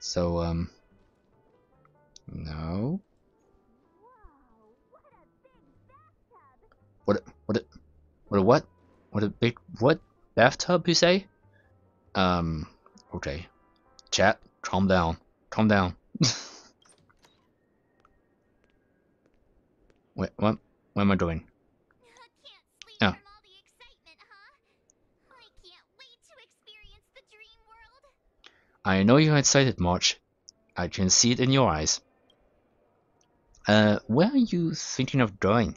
So, um... No? What, what, what, a what? What a big, what? Bathtub, you say? Um, okay. Chat, calm down. Calm down. Wait, what? What am I doing? I know you're excited, March. I can see it in your eyes. Uh, where are you thinking of going? Uh,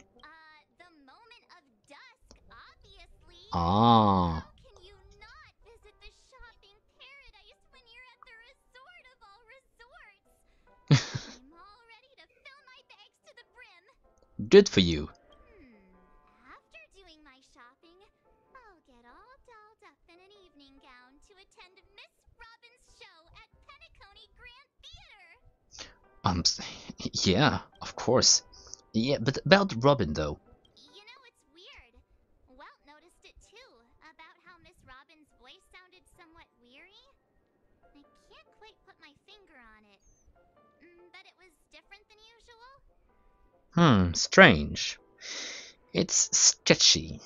the moment of dusk, obviously. Ah, How can you not visit the Um, yeah, of course. Yeah, but about Robin though. You know, it's weird. Welt noticed it too, about how Miss Robin's voice sounded somewhat weary. I can't quite put my finger on it. Mm, but it was different than usual. Hmm, strange. It's sketchy.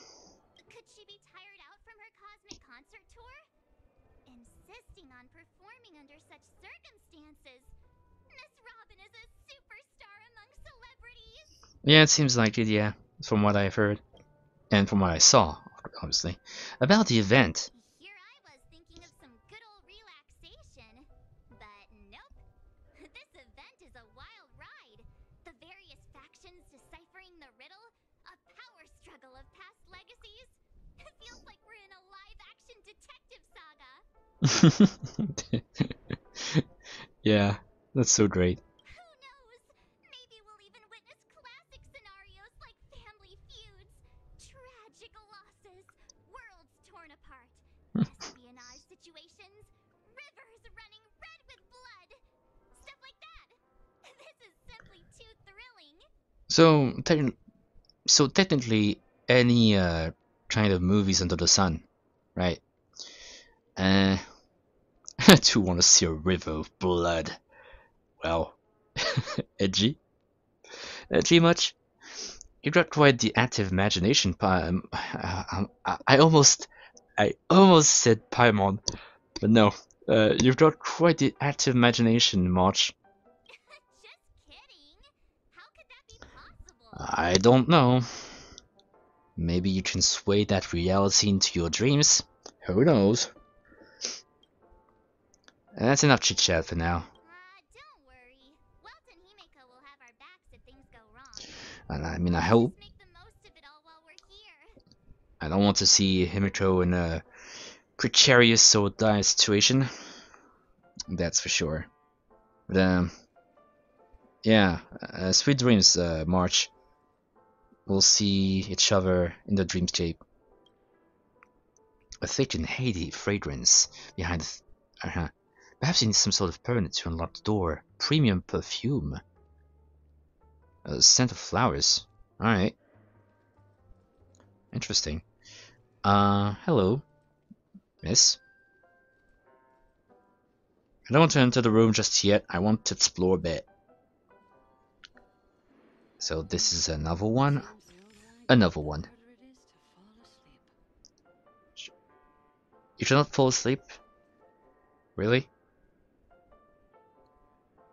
Yeah, it seems like it, yeah, from what I've heard. And from what I saw, obviously. About the event. Here I was thinking of some good old relaxation. But nope. This event is a wild ride. The various factions deciphering the riddle, a power struggle of past legacies. It feels like we're in a live action detective saga. yeah, that's so great. So, techn- so technically, any uh, kind of movies under the sun, right? Uh, I do want to see a river of blood. Well, edgy? Edgy much? You got quite the active imagination, Pi- um, I, I, I almost, I almost said Paimon, but no. Uh, you've got quite the active imagination, March. I don't know. Maybe you can sway that reality into your dreams. Who knows? That's enough chit chat for now. Don't worry. Welt and Himeko will have our backs if things go wrong. I mean, I hope. Make the most of it all while we're here. I don't want to see Himeko in a precarious or dire situation. That's for sure. But, um, yeah, uh, sweet dreams, uh, March. We'll see each other in the dreamscape. A thick and hazy fragrance behind the. Uh huh. Perhaps you need some sort of permit to unlock the door. Premium perfume. A scent of flowers. Alright. Interesting. Uh, hello, miss. I don't want to enter the room just yet. I want to explore a bit. So this is another one. Another one. You should not fall asleep. Really?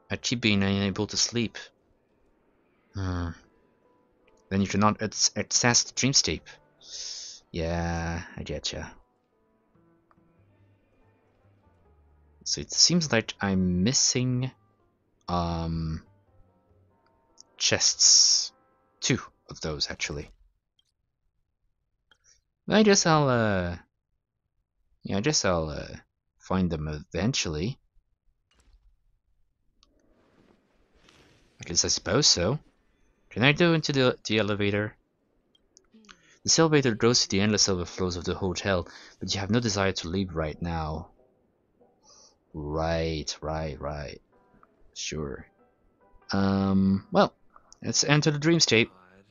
I keep being unable to sleep. Hmm. Then you should not access the dreamscape. Yeah, I get getcha. So it seems like I'm missing um chests. Two of those actually. I guess I'll uh yeah, I guess I'll uh find them eventually. I guess I suppose so. Can I go into the the elevator? This elevator goes to the endless overflows of the hotel, but you have no desire to leave right now. Right, right, right. Sure. Um, well, let's enter the dreamscape. Odd.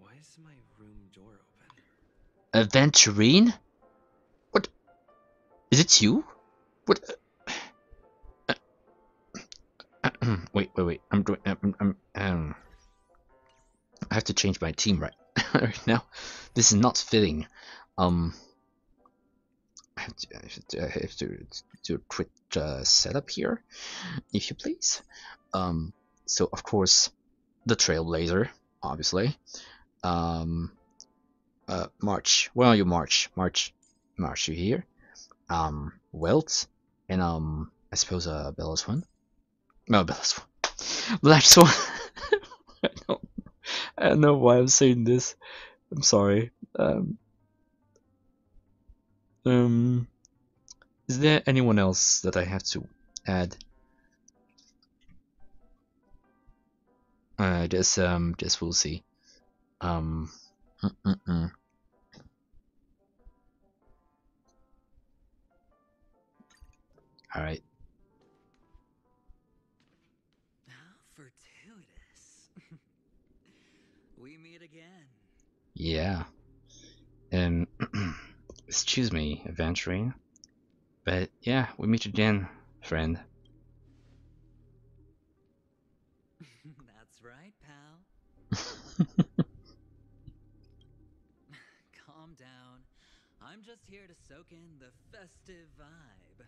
Why is my room door open? Aventurine? What? Is it you? What? wait, wait, wait. I'm doing. I'm, I'm, um. I have to change my team right right now. This is not fitting. Um. I have to, I have to, I have to do a quick uh, setup here, if you please. Um. So of course, the Trailblazer, obviously. Um. Uh, March. Where are you, March? March. March, you here? Um. Welt, and um. I suppose uh, Bella Swan. No, Bella Swan. Black Swan. I don't, I don't know why I'm saying this. I'm sorry. Um, um, is there anyone else that I have to add? Uh, guess um, guess we'll see. Um, mm -mm -mm. all right. How fortuitous. we meet again. Yeah. Um, excuse me, Aventurine. But yeah, we meet again, friend. That's right, pal. Calm down. I'm just here to soak in the festive vibe.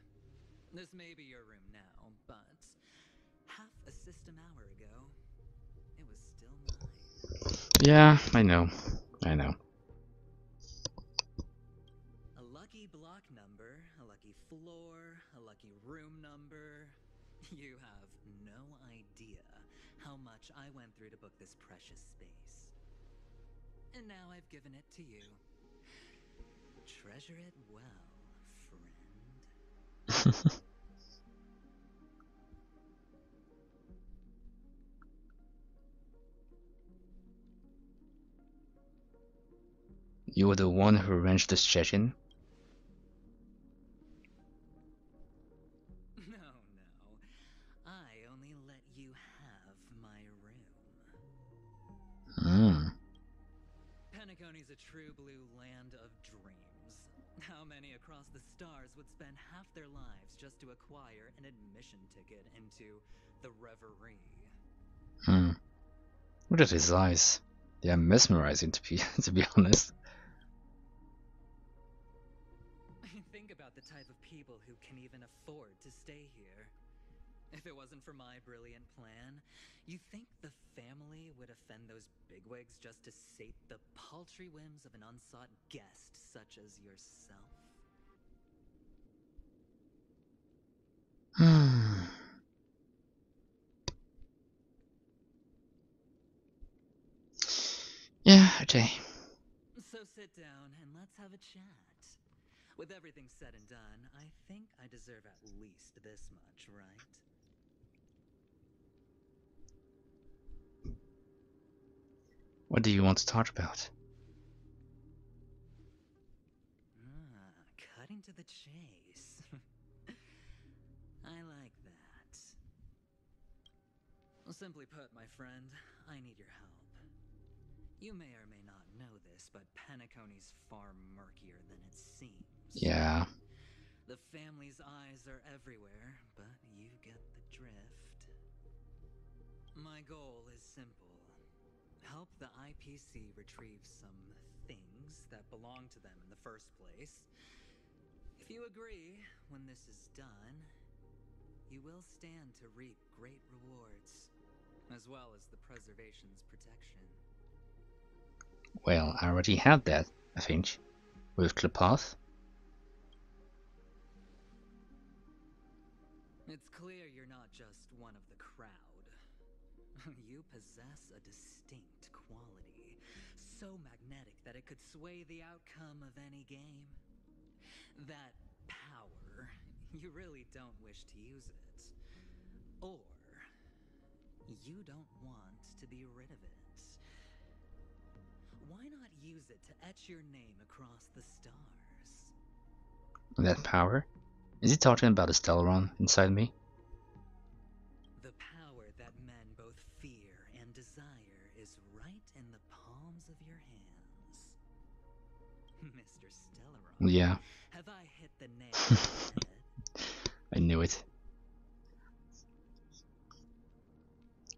This may be your room now, but half a system hour ago, it was still mine. yeah, I know. I know. A lucky block number, a lucky floor, a lucky room number. You have no idea how much I went through to book this precious space. And now I've given it to you. Treasure it well. You were the one who arranged this check-in? No, no. I only let you have my room. Hmm. A true blue land of dreams. How many across the stars would spend half their lives just to acquire an admission ticket into the reverie? Hmm. Look at his eyes. They are mesmerizing to be to be honest. Think about the type of people who can even afford to stay here. If it wasn't for my brilliant plan, you think the family would offend those bigwigs just to sate the paltry whims of an unsought guest such as yourself? Hmm. So sit down and let's have a chat. With everything said and done, I think I deserve at least this much, right? What do you want to talk about? Ah, cutting to the chase. I like that. Simply put, my friend, I need your help. You may or may not know this, but Penacony's far murkier than it seems. Yeah. The family's eyes are everywhere, but you get the drift. My goal is simple. Help the IPC retrieve some things that belong to them in the first place. If you agree, when this is done, you will stand to reap great rewards, as well as the preservation's protection. Well, I already had that, I think, with Qlipoth. It's clear you're not just one of the crowd. you possess a distinct quality, so magnetic that it could sway the outcome of any game. That power, you really don't wish to use it. Or, you don't want to be rid of it. Why not use it to etch your name across the stars? That power? Is he talking about the Stellaron inside me? The power that men both fear and desire is right in the palms of your hands. Mr. Stellaron. Yeah, Have I hit the nail on the head? I knew it.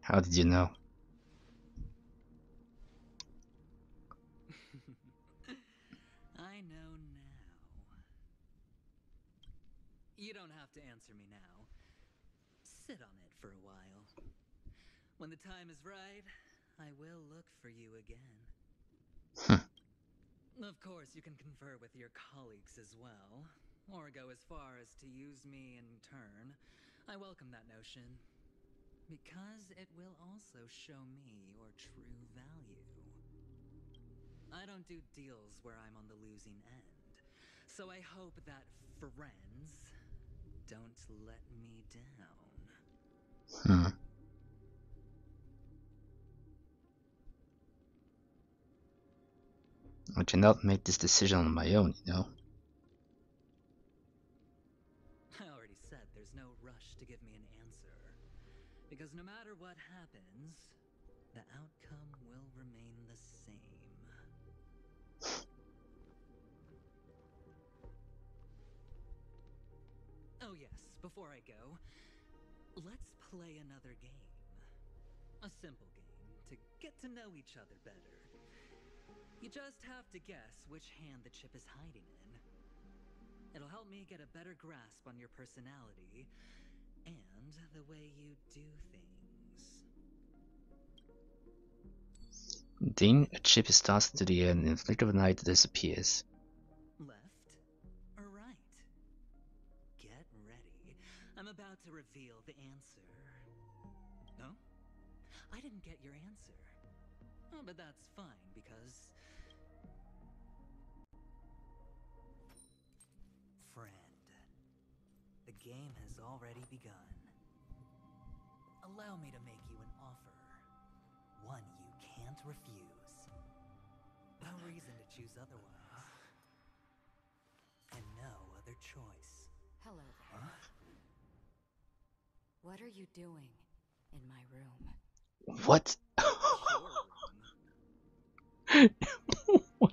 How did you know? When the time is right, I will look for you again. Hmm. Of course, you can confer with your colleagues as well, or go as far as to use me in turn. I welcome that notion, because it will also show me your true value. I don't do deals where I'm on the losing end, so I hope that friends don't let me down. Hmm. I cannot make this decision on my own, you know. I already said there's no rush to give me an answer. Because no matter what happens, the outcome will remain the same. Oh, yes, before I go, let's play another game. A simple game to get to know each other better. You just have to guess which hand the chip is hiding in. It'll help me get a better grasp on your personality and the way you do things. Ding, a chip is tossed into the air and in the flick of an eye disappears. Left or right? Get ready. I'm about to reveal the answer. No? I didn't get your answer. Oh, but that's fine because. Game has already begun. Allow me to make you an offer. One you can't refuse. No reason to choose otherwise. And no other choice. Hello there. What are you doing in my room? What? Your room. what?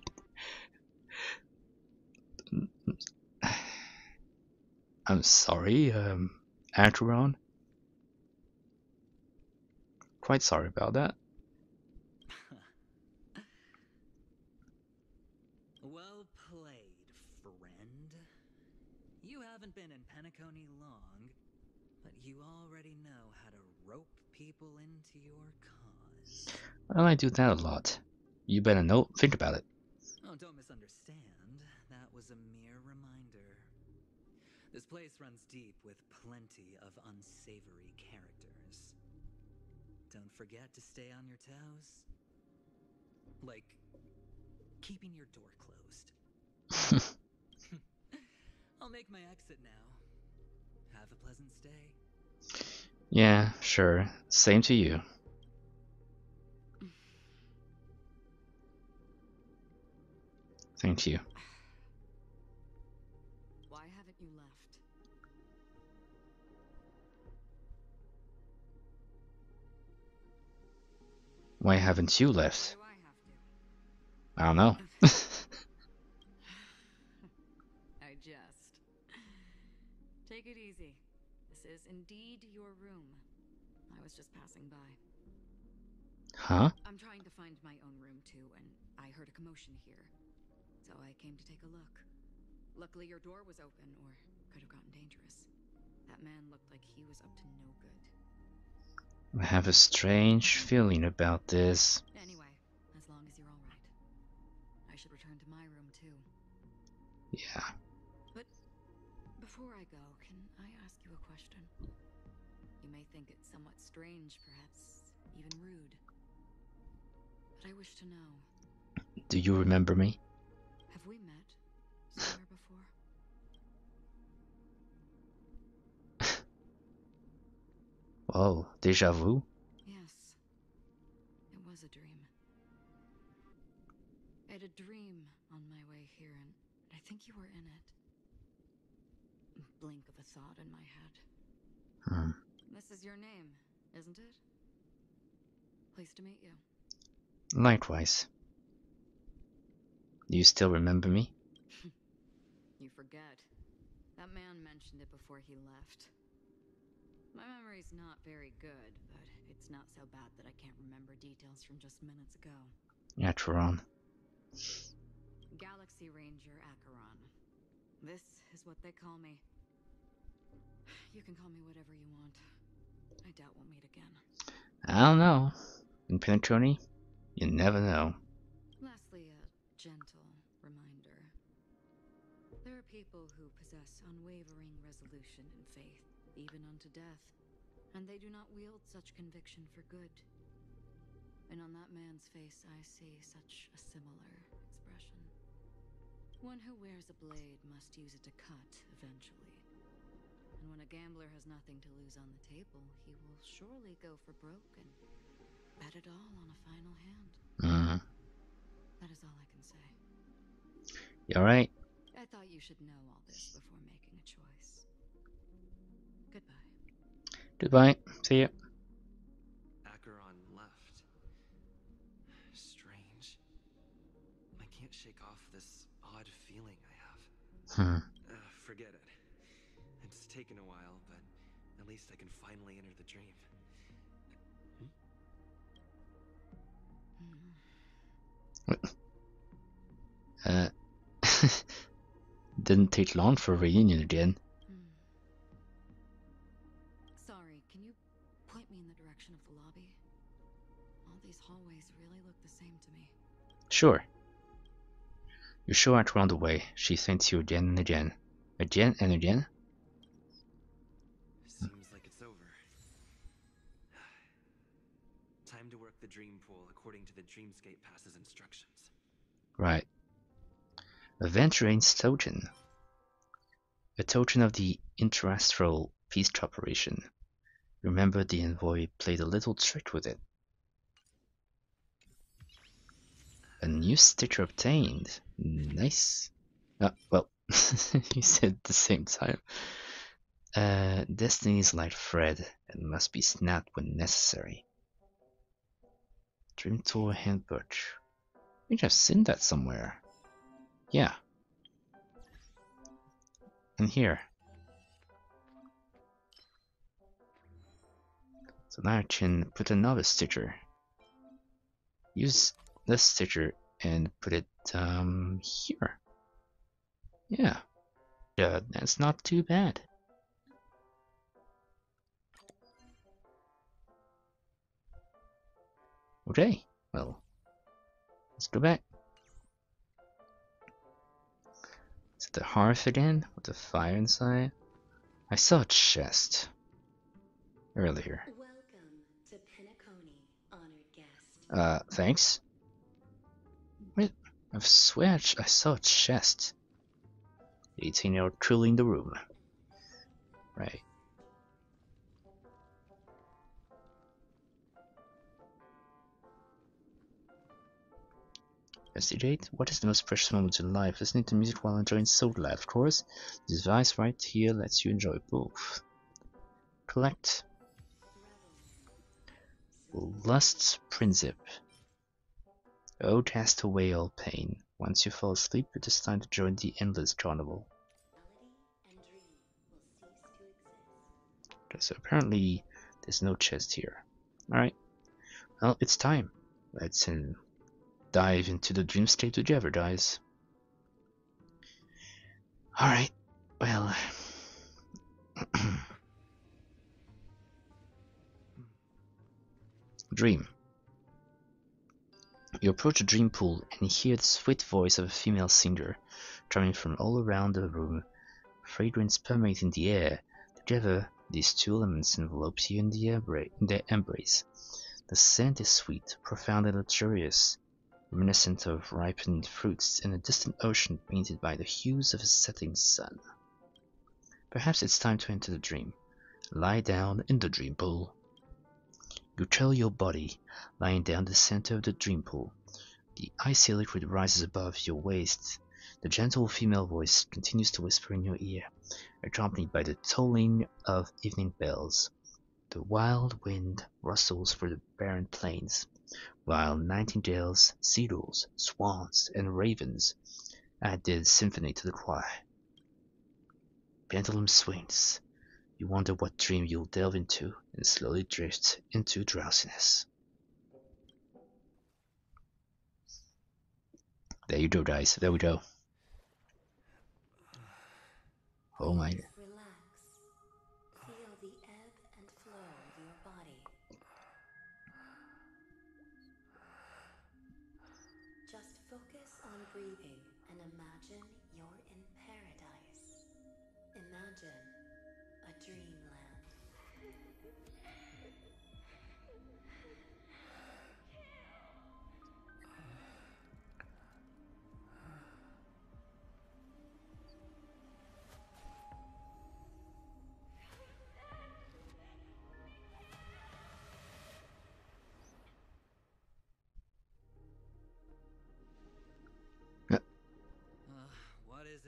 I'm sorry, um, Atron. Quite sorry about that. well played, friend. You haven't been in Penacony long, but you already know how to rope people into your cause. Well, I do that a lot. You better know. Think about it. Oh, don't misunderstand. That was a mere reminder. This place runs deep with plenty of unsavory characters. Don't forget to stay on your toes. Like, keeping your door closed. I'll make my exit now. Have a pleasant stay. Yeah, sure. Same to you. Thank you. Why haven't you left? I? Don't know. I jest. Take it easy. This is indeed your room. I was just passing by. huh? I'm trying to find my own room too, and I heard a commotion here. So I came to take a look. Luckily, your door was open, or could have gotten dangerous. That man looked like he was up to no good. I have a strange feeling about this. Anyway, as long as you're alright. I should return to my room too. Yeah. But before I go, can I ask you a question? You may think it somewhat strange, perhaps even rude. But I wish to know Do you remember me? have we met somewhere before? Oh, deja vu? Yes. It was a dream. I had a dream on my way here, and I think you were in it. Blink of a thought in my head. Hmm. This is your name, isn't it? Pleased to meet you. Likewise. Do you still remember me? You forget. That man mentioned it before he left. My memory's not very good, but it's not so bad that I can't remember details from just minutes ago. Acheron. Galaxy Ranger Acheron. This is what they call me. You can call me whatever you want. I doubt we'll meet again. I don't know. In Penetroni, you never know. Lastly, a gentle reminder. There are people who possess unwavering resolution and faith, even unto death, and they do not wield such conviction for good. And on that man's face, I see such a similar expression. One who wears a blade must use it to cut eventually. And when a gambler has nothing to lose on the table, he will surely go for broke and bet it all on a final hand. Mm. That is all I can say. You alright? I thought you should know all this before making a choice. Goodbye. Goodbye. See ya. Acheron left. Strange. I can't shake off this odd feeling I have. Hmm. Uh, forget it. It's taken a while, but at least I can finally enter the dream. Hmm. Uh, didn't take long for reunion again. Sure. You show her around the way. She sends you again and again. Again and again? Seems like it's over. Time to work the dream pool according to the Dreamscape Pass's instructions. Right. Aventurine's token. A token of the interastral peace operation. Remember the envoy played a little trick with it. A new sticker obtained. Nice. Ah, well, you said the same time. Uh, destiny is like thread and must be snapped when necessary. Dream Tour Handbook. I think I've seen that somewhere. Yeah. And here. So now I can put another sticker. Use this sticker and put it um here. Yeah. Yeah, that's not too bad. Okay, well, let's go back. Is it the hearth again with the fire inside? I saw a chest earlier. Welcome to Penacony, honored guest. Uh, thanks. I swear I saw a chest. 18 year old truly in the room. Right. Investigate. What is the most precious moment in life? Listening to music while enjoying Life, of course. This device right here lets you enjoy both. Collect. Lust's Princip. Ode has to weigh all pain. Once you fall asleep, it is time to join the endless carnival. Okay, so apparently there's no chest here. Alright. Well, it's time. Let's uh, dive into the dream state together, guys. Alright. Well. dream. You approach a dream pool and hear the sweet voice of a female singer coming from all around the room, fragrance permeating the air. Together, these two elements envelope you in the embra- in their embrace. The scent is sweet, profound and luxurious, reminiscent of ripened fruits in a distant ocean painted by the hues of a setting sun. Perhaps it's time to enter the dream. Lie down in the dream pool. You tell your body, lying down the center of the dream pool. The icy liquid rises above your waist. The gentle female voice continues to whisper in your ear, accompanied by the tolling of evening bells. The wild wind rustles through the barren plains, while nightingales, seagulls, swans, and ravens add their symphony to the choir. Pendulum swings. You wonder what dream you'll delve into and slowly drift into drowsiness. There you go, guys. There we go. Oh my.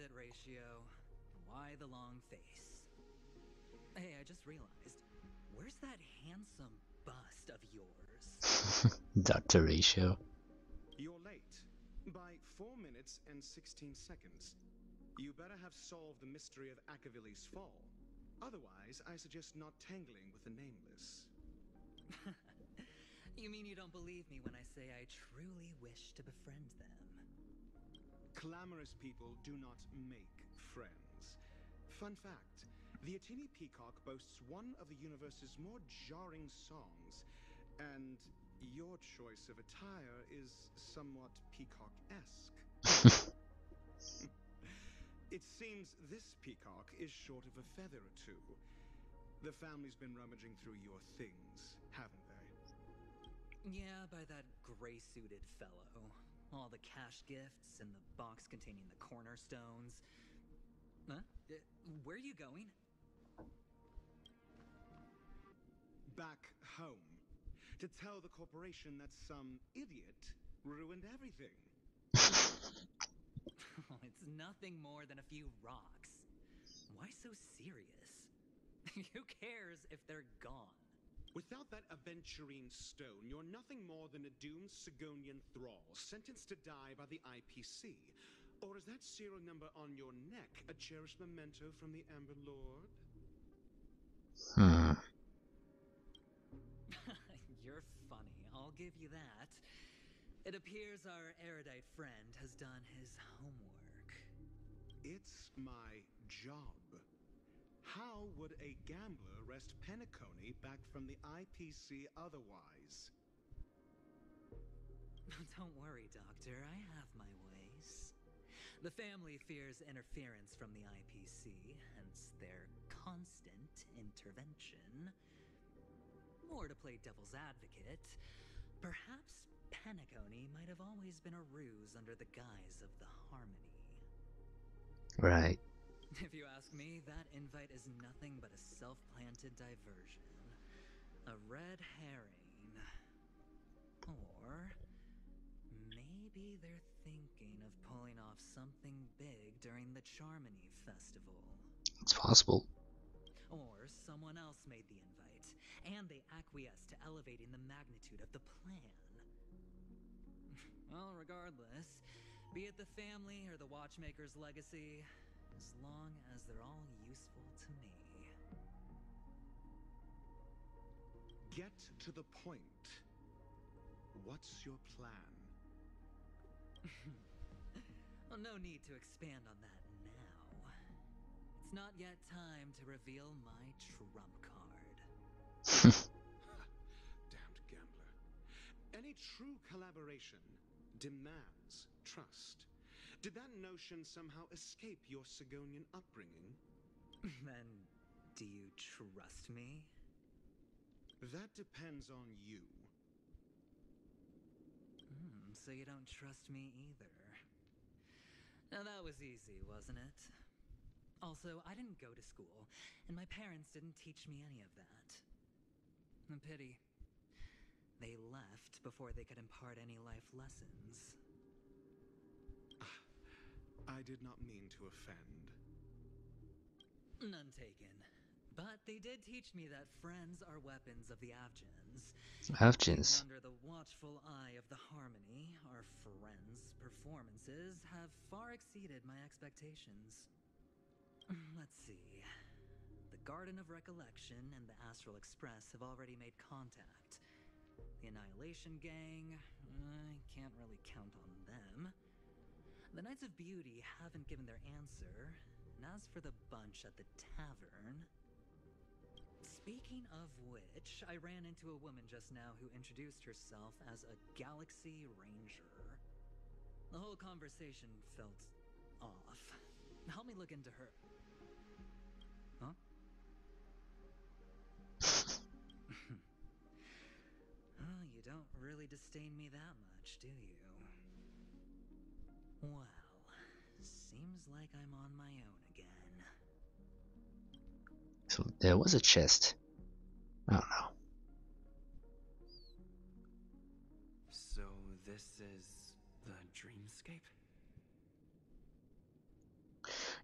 It, Ratio? Why the long face? Hey, I just realized. Where's that handsome bust of yours? Dr. Ratio. You're late. By 4 minutes and 16 seconds. You better have solved the mystery of Akivili's fall. Otherwise, I suggest not tangling with the nameless. you mean you don't believe me when I say I truly wish to befriend them? Clamorous people do not make friends. Fun fact the Atini Peacock boasts one of the universe's more jarring songs, and your choice of attire is somewhat peacock esque. it seems this peacock is short of a feather or two. The family's been rummaging through your things, haven't they? Yeah, by that gray suited fellow. All the cash gifts and the box containing the cornerstones. Huh? Uh, Where are you going? Back home. To tell the corporation that some idiot ruined everything. Oh, it's nothing more than a few rocks. Why so serious? Who cares if they're gone? Without that aventurine stone, you're nothing more than a doomed Sigonian thrall, sentenced to die by the IPC. Or is that serial number on your neck a cherished memento from the Amber Lord? Hmm. You're funny, I'll give you that. It appears our erudite friend has done his homework. It's my job. How would a gambler wrest Penacony back from the IPC otherwise? Don't worry, Doctor, I have my ways. The family fears interference from the IPC, hence their constant intervention. More to play devil's advocate, perhaps Penacony might have always been a ruse under the guise of the Harmony. Right. If you ask me, that invite is nothing but a self planted diversion. A red herring. Or maybe they're thinking of pulling off something big during the Charmony Festival. It's possible. Or someone else made the invite, and they acquiesced to elevating the magnitude of the plan. well, regardless, be it the family or the watchmaker's legacy, as long as they're all useful to me. Get to the point. What's your plan? well, no need to expand on that now. It's not yet time to reveal my trump card. Damned gambler. Any true collaboration demands trust. Did that notion somehow escape your Sigonian upbringing? then, do you trust me? That depends on you. Hmm, so you don't trust me either. Now that was easy, wasn't it? Also, I didn't go to school, and my parents didn't teach me any of that. A pity. They left before they could impart any life lessons. I did not mean to offend. None taken. But they did teach me that friends are weapons of the Avgens. Avgens. Even under the watchful eye of the Harmony, our friends' performances have far exceeded my expectations. Mm, let's see. The Garden of Recollection and the Astral Express have already made contact. The Annihilation Gang, I can't really count on them. The Knights of Beauty haven't given their answer. And as for the bunch at the tavern. Speaking of which, I ran into a woman just now who introduced herself as a Galaxy Ranger. The whole conversation felt off. Help me look into her. Huh? oh, you don't really disdain me that much, do you? Well, seems like I'm on my own again. So there was a chest. I don't know. So this is the dreamscape?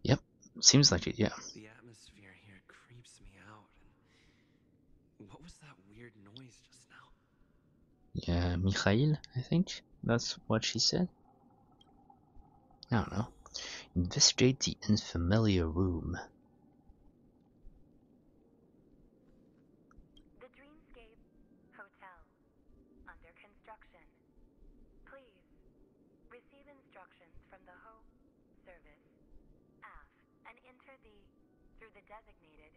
Yep, seems like it, yeah. The atmosphere here creeps me out. And what was that weird noise just now? Yeah, Mikhail, I think. That's what she said. I don't know. Investigate the unfamiliar room. The Dreamscape Hotel. Under construction. Please receive instructions from the Hope Service. And enter the through the designated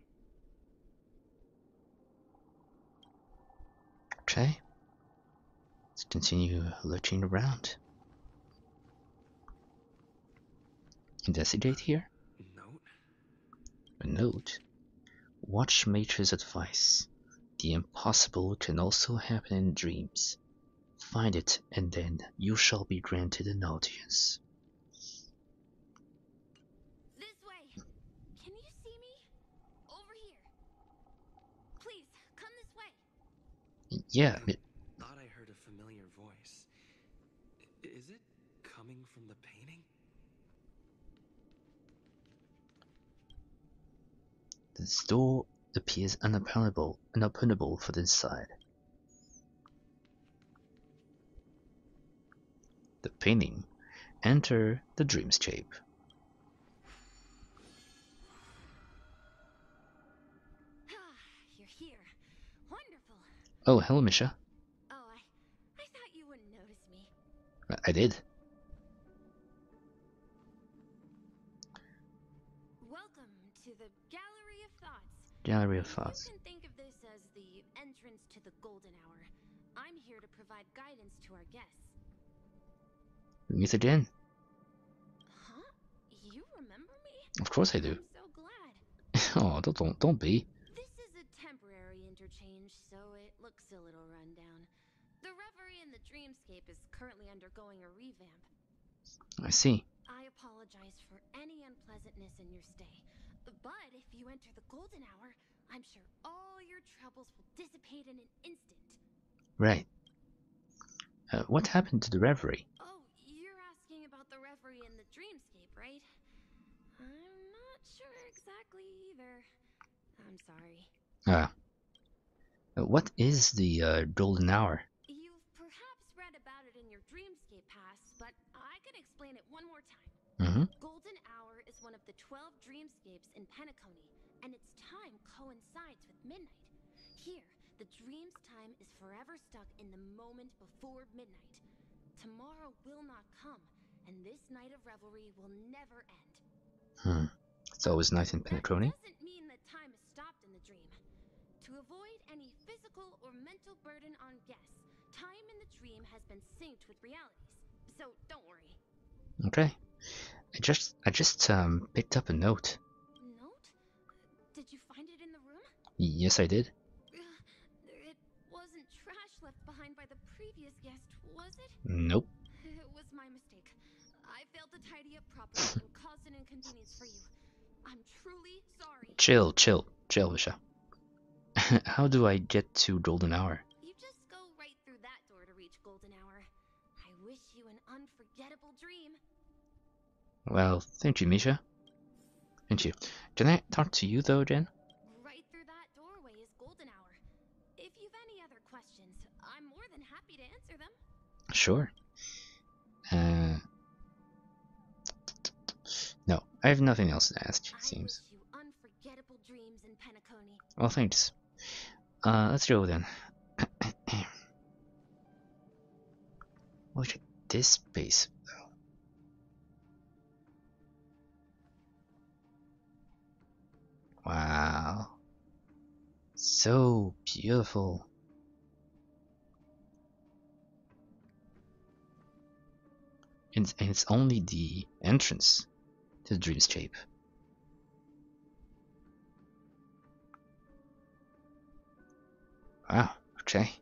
Okay. Let's continue looking around. Investigate here. Note? A note. Watch Matri's advice. The impossible can also happen in dreams. Find it, and then you shall be granted an audience. This way. Can you see me? Over here. Please, come this way. Yeah, I it- thought I heard a familiar voice. I- Is it coming from the painting? This door appears unopenable, unopenable for this side. The painting. Enter the dreamscape. You're here. Wonderful. Oh, hello, Misha. Oh, I I thought you wouldn't notice me. I- I did. To the Gallery of Thoughts. Gallery of Thoughts. You can think of this as the entrance to the golden hour. I'm here to provide guidance to our guests. Meet again. Huh? You remember me? Of course I do. I'm so glad. oh, don't, don't, don't be. This is a temporary interchange, so it looks a little rundown. The Reverie in the Dreamscape is currently undergoing a revamp. I see. I apologize for any unpleasantness in your stay. But if you enter the golden hour, I'm sure all your troubles will dissipate in an instant. Right. Uh, what happened to the reverie? Oh, you're asking about the Reverie in the Dreamscape, right? I'm not sure exactly either. I'm sorry. Ah. Uh, what is the uh, golden hour? You've perhaps read about it in your Dreamscape Pass, but I can explain it one more time. Mm-hmm. Golden Hour is one of the 12 dreamscapes in Penacony, and its time coincides with midnight. Here, the dream's time is forever stuck in the moment before midnight. Tomorrow will not come, and this night of revelry will never end. Hmm. It's always night in Penacony. That doesn't mean that time is stopped in the dream. To avoid any physical or mental burden on guests, time in the dream has been synced with realities. So don't worry. Okay. I just I just um picked up a note. Note? Did you find it in the room? Yes, I did. It wasn't trash left behind by the previous guest, was it? Nope. It was my mistake. I failed to tidy up properly and caused an inconvenience for you. I'm truly sorry. Chill, chill, chill, Misha. How do I get to golden hour? Well, thank you, Misha. Thank you. Can I talk to you though, Jen? Right through that doorway is Golden Hour. If you've any other questions, I'm more than happy to answer them. Sure. Uh. No, I have nothing else to ask. It seems. wish you unforgettable dreams in Penacony. Well, thanks. Uh, let's go then. Look at this space, Wow. So beautiful. And, and it's only the entrance to the Dreamscape. Wow, okay.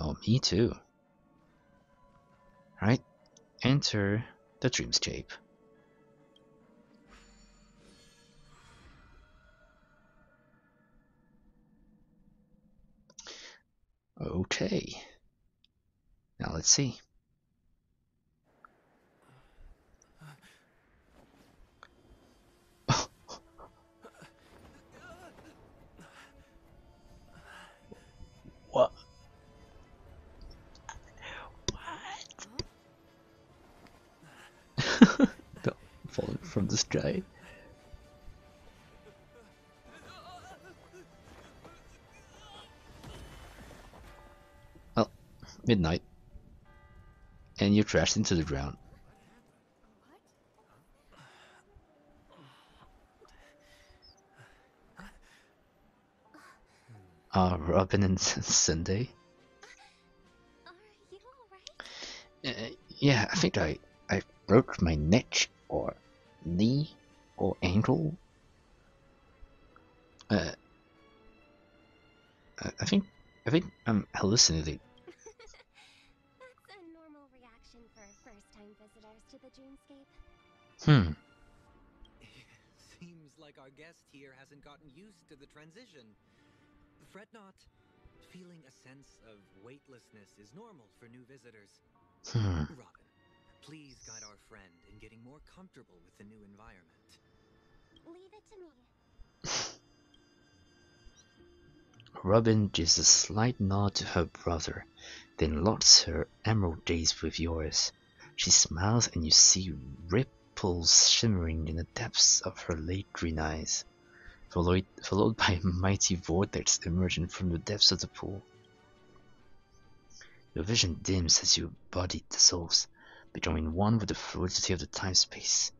Oh, me too. Right, enter the Dreamscape. Okay. Now let's see. what? What? falling from the sky. Well, midnight. And you crashed into the ground. Uh, Robin and Sunday. Are you alright? Uh, yeah, I think I broke my neck or knee or ankle. Uh, I I think I think I'm hallucinating. That's a normal reaction for first-time visitors to the Dreamscape. Hmm. Seems like our guest here hasn't gotten used to the transition. Fret not. Feeling a sense of weightlessness is normal for new visitors. Hmm. Robin, please guide our friend in getting more comfortable with the new environment. Leave it to me. Robin gives a slight nod to her brother, then locks her emerald gaze with yours. She smiles and you see ripples shimmering in the depths of her late green eyes, followed, followed by a mighty vortex emerging from the depths of the pool. Your vision dims as your body dissolves, becoming one with the fluidity of the time-space.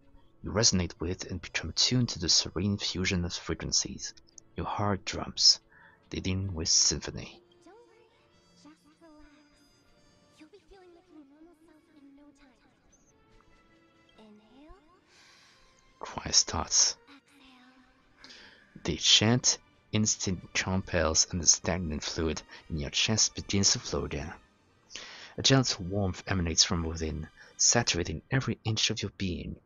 You resonate with and become tuned to the serene fusion of frequencies. Your heart drums, leading with symphony. Quiet. Exhale. They chant instant compels and the stagnant fluid in your chest begins to flow down. A gentle warmth emanates from within, saturating every inch of your being.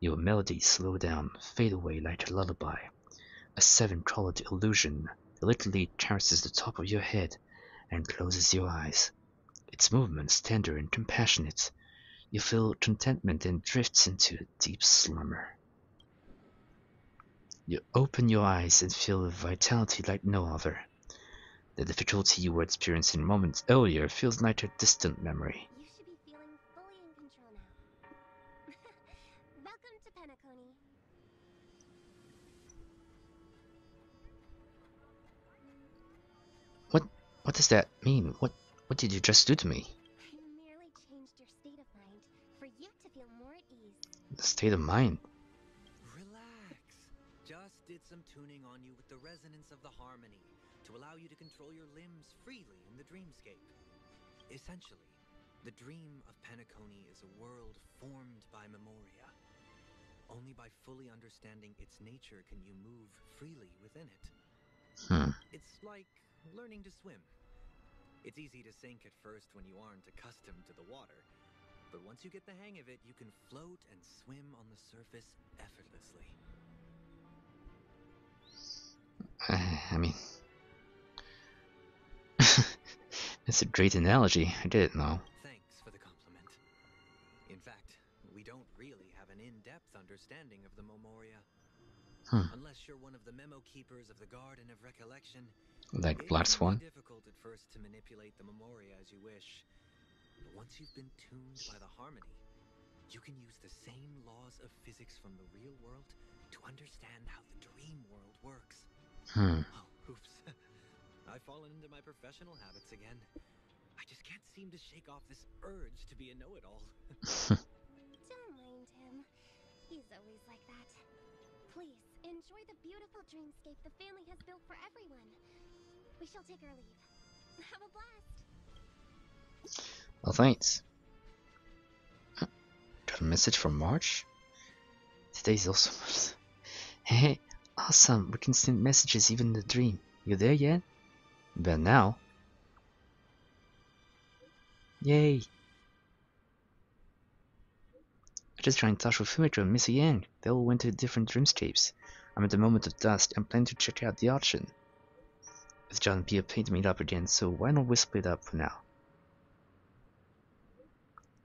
Your melodies slow down, fade away like a lullaby. A seven-colored illusion literally caresses the top of your head and closes your eyes. Its movements tender and compassionate. You feel contentment and drifts into a deep slumber. You open your eyes and feel a vitality like no other. The difficulty you were experiencing moments earlier feels like a distant memory. What does that mean? What what did you just do to me? I merely changed your state of mind for you to feel more at ease. The state of mind. Relax. Just did some tuning on you with the resonance of the harmony to allow you to control your limbs freely in the dreamscape. Essentially, the dream of Penacony is a world formed by Memoria. Only by fully understanding its nature can you move freely within it. Hmm. It's like learning to swim. It's easy to sink at first when you aren't accustomed to the water. But once you get the hang of it, you can float and swim on the surface effortlessly. I mean, that's a great analogy. I didn't know. Thanks for the compliment. In fact, we don't really have an in-depth understanding of the Memoria. Hmm. Unless you're one of the memo keepers of the Garden of Recollection, Like It Black can Swan? difficult at first to manipulate the memoria as you wish, but once you've been tuned by the harmony, you can use the same laws of physics from the real world to understand how the dream world works. Hmm. Oh, oops. I've fallen into my professional habits again. I just can't seem to shake off this urge to be a know-it-all. Don't mind him. He's always like that. Please, enjoy the beautiful dreamscape the family has built for everyone. We shall take our leave. Have a blast. Well, thanks. Got a message from March? Today's awesome. hey, awesome. We can send messages even in the dream. You there yet? But now. Yay. I just joined touch with Himeko and Mister Yang. They all went to different dreamscapes. I'm at the Moment of Dusk and plan to check out the auction. With John paying to meet up again, so why don't we split up for now?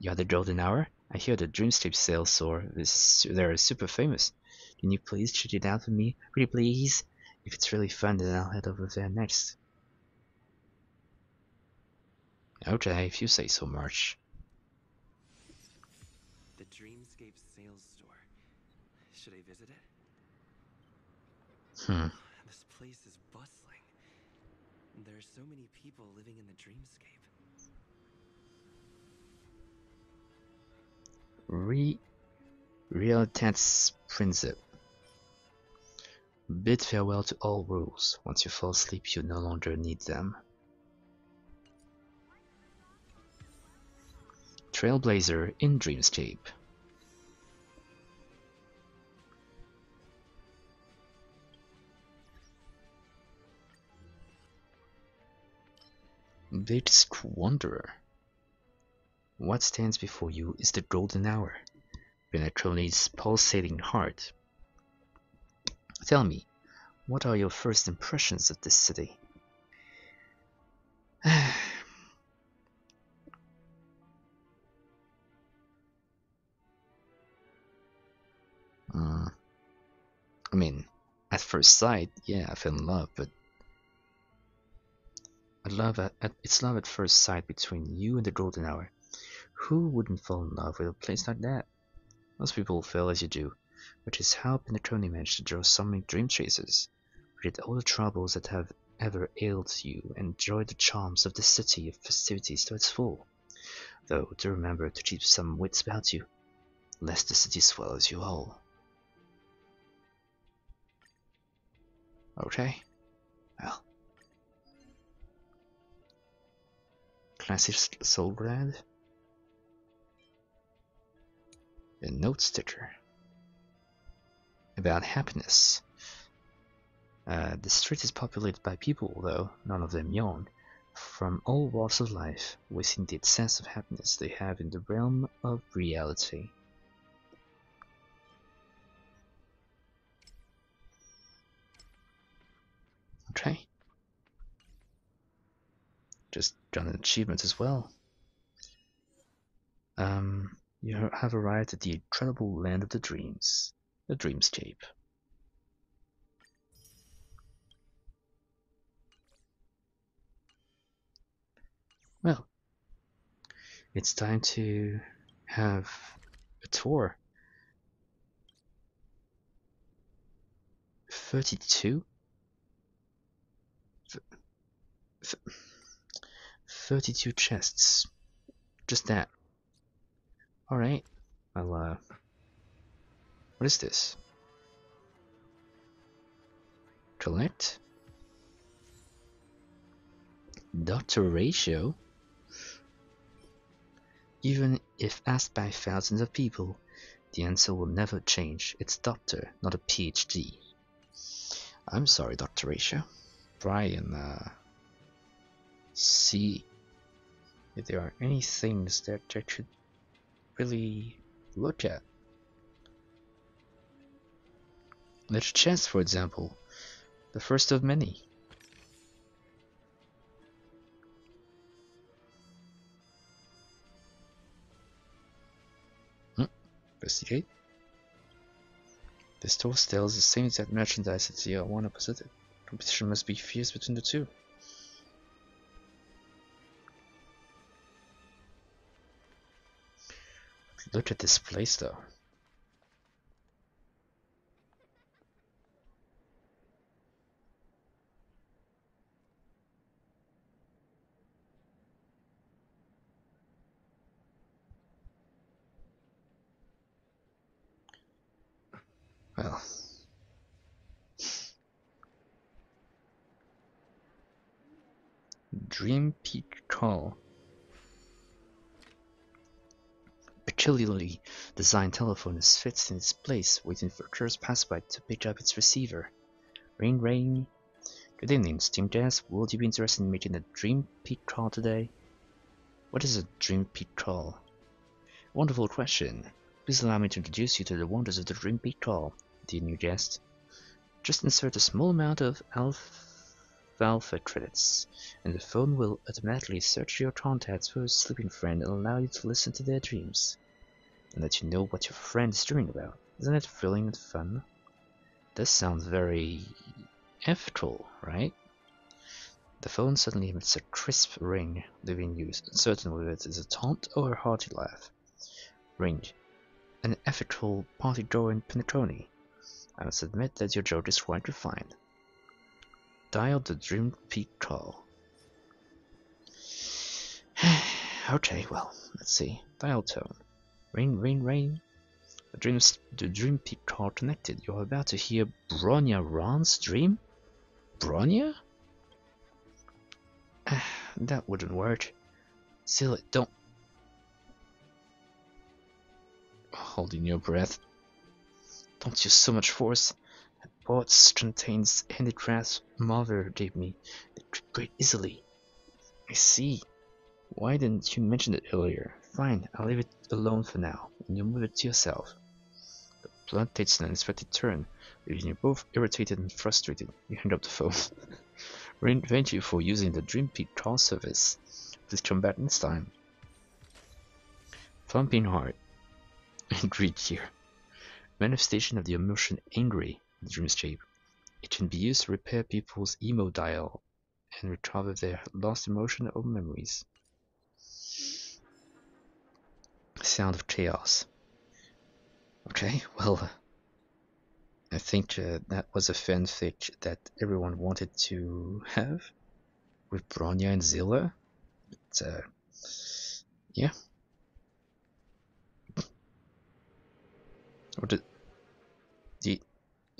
You had the golden hour? I hear the dreamscape sales soar. This, they're super famous. Can you please check it out for me? Pretty please? If it's really fun, then I'll head over there next. Okay, if you say so, March. The Dreamscape sales store. Should I visit it? Hmm. This place is bustling. There are so many people living in the dreamscape. Re Realitats Princip. Bid farewell to all rules. Once you fall asleep, you no longer need them. Trailblazer in Dreamscape. Biggest Wanderer. What stands before you is the golden hour, Penacony's pulsating heart. Tell me, what are your first impressions of this city? Hmm. I mean, at first sight, yeah, I fell in love, but love at, it's love at first sight between you and the golden hour. Who wouldn't fall in love with a place like that? Most people feel as you do, which is how Penacony managed to draw so many dream chasers. Forget all the troubles that have ever ailed you and enjoy the charms of the city of festivities to its full. Though do remember to keep some wits about you, lest the city swallows you whole. Okay. Well. Classic Soulglad. A note sticker. About happiness. Uh, the street is populated by people, though none of them young, from all walks of life, wishing the sense of happiness they have in the realm of reality. Okay. Got an achievement as well. Um, you have arrived at the incredible land of the dreams, the dreamscape. Well, it's time to have a tour. 32? 32 chests. Just that. Alright. I'll, uh... What is this? Collect? Doctor Ratio? Even if asked by thousands of people, the answer will never change. It's doctor, not a PhD. I'm sorry, Dr. Ratio. Brian, uh, see if there are any things that I should really look at. There's chance, for example, the first of many. Hmm. Investigate. The store sells the same exact merchandise as the one opposite it. Competition must be fierce between the two. Look at this place though. Well. Dream Peak Call. Peculiarly designed telephone is fixed in its place, waiting for curious passerby to pick up its receiver. Ring ring. Good evening, Steam Jazz. Would you be interested in making a Dream Peak call today? What is a Dream Peak call? Wonderful question. Please allow me to introduce you to the wonders of the Dream Peak call, dear new guest. Just insert a small amount of alpha credits, and the phone will automatically search your contacts for a sleeping friend and allow you to listen to their dreams and let you know what your friend is dreaming about. Isn't it thrilling and fun? This sounds very ethical, right? The phone suddenly emits a crisp ring, leaving you uncertain whether it is a taunt or a hearty laugh. Ring. An ethical party in Penacony. I must admit that your joke is quite refined. Dial the Dream Peak call. okay, well, let's see. Dial tone. Rain, rain, rain. The dreams, the dream peak call connected. You're about to hear Bronya Rand's dream? Bronya? Ah, that wouldn't work. Seal it, don't. Holding your breath. Don't use so much force. That box contains handicrafts mother gave me. They break easily. I see. Why didn't you mention it earlier? Fine, I'll leave it alone for now, and you move it to yourself. The blunt takes an unexpected turn, leaving you both irritated and frustrated. You hang up the phone. Thank you for using the Dream Peak call service. Please come back next time. Thumping heart. Agreed here. Manifestation of the emotion angry in the dreamscape. It can be used to repair people's emo dial and recover their lost emotion or memories. Sound of Chaos. Okay, well, uh, I think uh, that was a fanfic that everyone wanted to have with Bronya and Seele. But, uh, yeah. Or did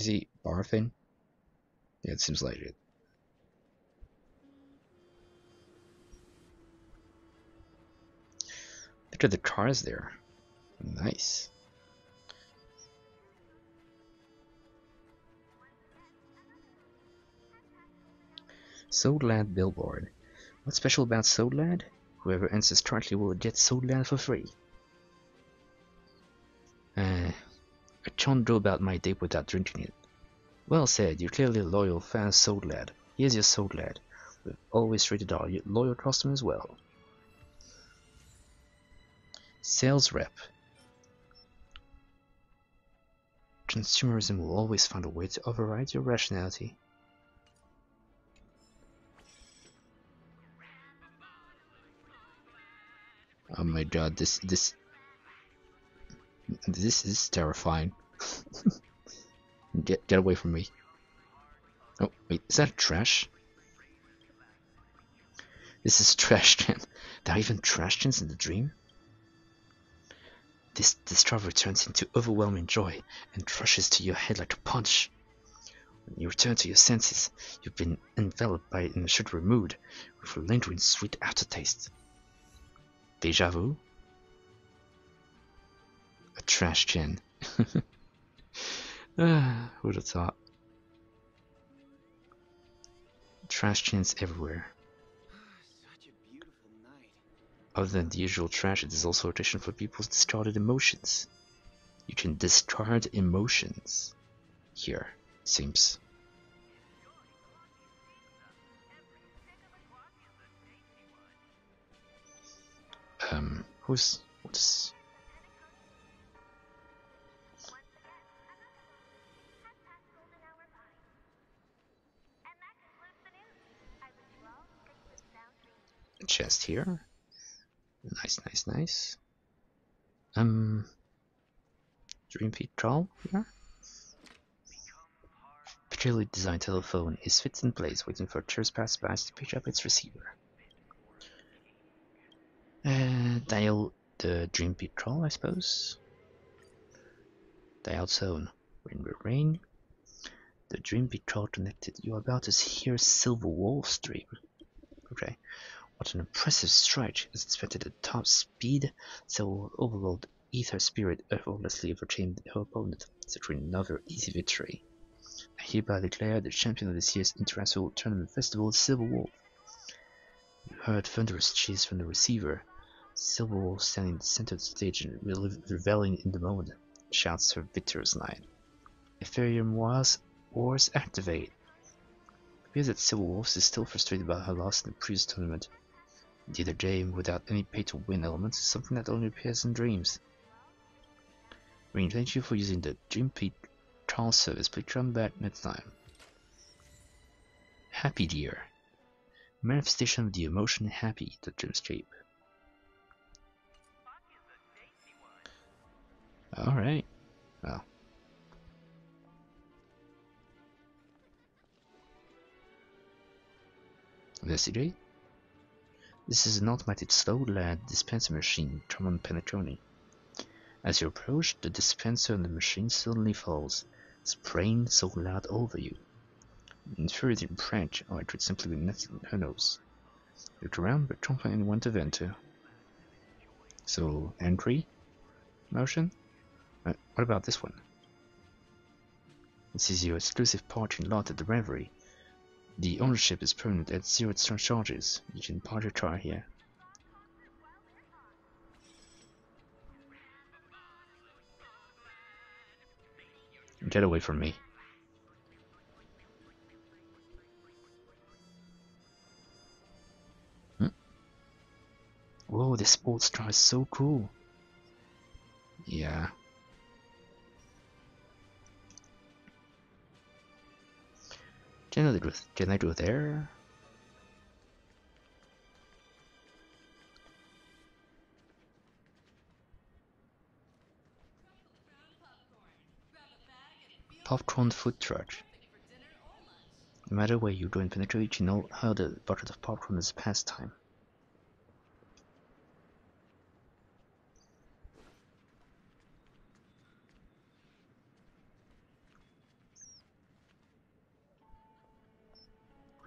is he barfing? Yeah, it seems like it. At the cars there. Nice. Soulglad Billboard. What's special about Soulglad? Whoever answers correctly will get Soulglad for free. Uh, I can't go about my day without drinking it. Well said, you're clearly a loyal fan of Soulglad. Here's your Soulglad. We've always treated our loyal customers well. Sales rep. Consumerism will always find a way to override your rationality. Oh my god, this this this is terrifying. get get away from me. Oh wait, is that trash? This is trash can. There are even trash cans in the dream? This discovery turns into overwhelming joy and crushes to your head like a punch. When you return to your senses, you've been enveloped by in a sugary mood with a lingering sweet aftertaste. Deja vu? A trash can. ah, who'd have thought? Trash cans everywhere. Other than the usual trash, it is also a tradition for people's discarded emotions. You can discard emotions here, seems. Um, who's... what's... Chest here? Nice, nice, nice. Um, Dream Petrol here. Particularly designed telephone is fixed in place, waiting for tourist passersby to pick up its receiver. Uh, dial the Dream Petrol, I suppose. Dial zone. Rainbow Rain. The Dream Petrol connected. You are about to hear Silver Wolf stream. Okay. What an impressive stretch as expected at top speed, so overload Aether Spirit effortlessly overcame her opponent, securing another easy victory. I hereby declare the champion of this year's International Tournament Festival Silver Wolf. You heard thunderous cheers from the receiver. Silver Wolf standing in the center of the stage and reveling in the moment, shouts her victor's line. Aetherium Wars, Wars activate! It appears that Silver Wolf is still frustrated about her loss in the previous tournament. The other game without any pay-to-win elements is something that only appears in dreams. We thank you for using the Dream Pete trial service. Please come back next time. Happy Deer. Manifestation of the emotion happy, the dreamscape. Alright. Well. Investigate. This is an automated Soulglad dispenser machine, Truman Penacony. As you approach, the dispenser on the machine suddenly falls, spraying so loud over you. Infuriating prank, or it would simply be nothing who knows. Look around, but don't anyone to vent to. So, entry? Motion? Uh, what about this one? This is your exclusive parking lot at the Reverie. The ownership is permanent at zero charges. You can park your car here. Get away from me. Hmm? Whoa, this sports car is so cool. Yeah. Can I do, can I do there? Popcorn food truck. No matter where you go in Penacony, you know how the bucket of popcorn is pastime.